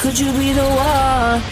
Could you be the one?